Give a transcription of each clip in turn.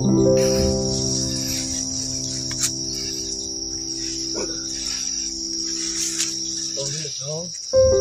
Don't dog.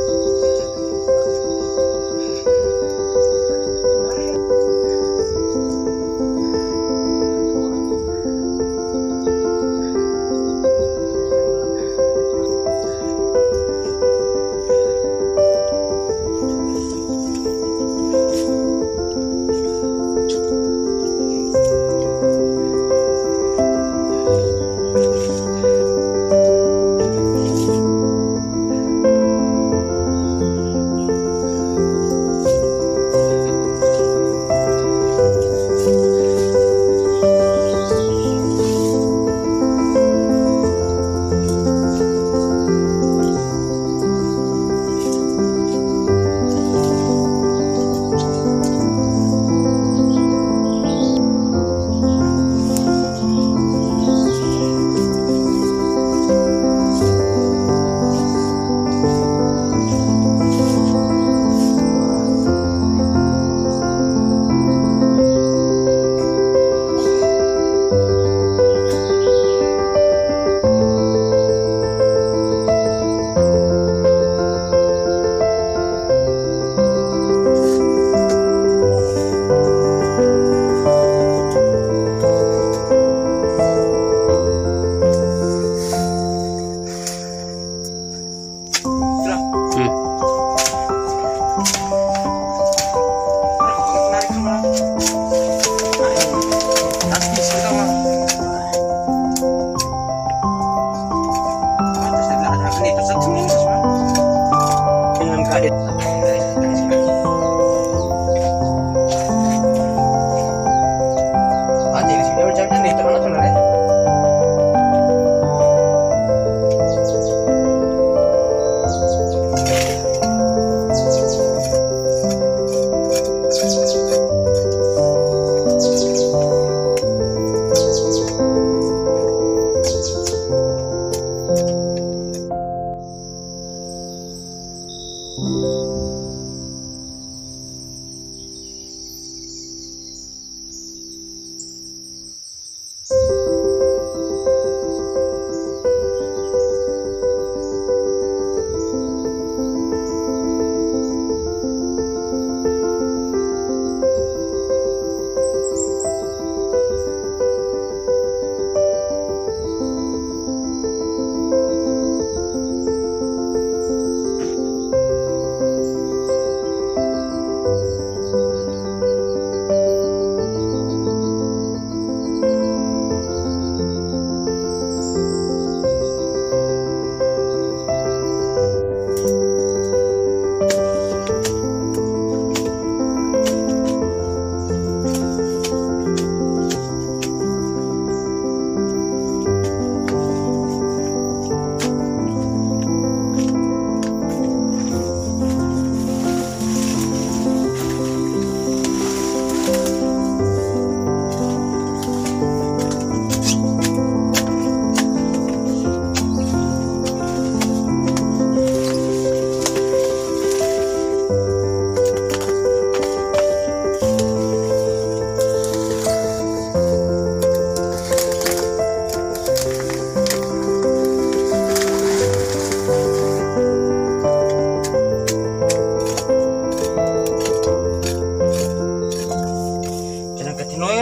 Música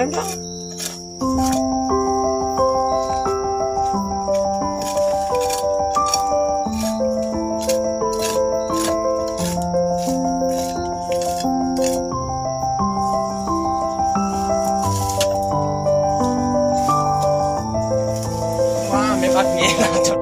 em đó Wow, mình bắt nghe là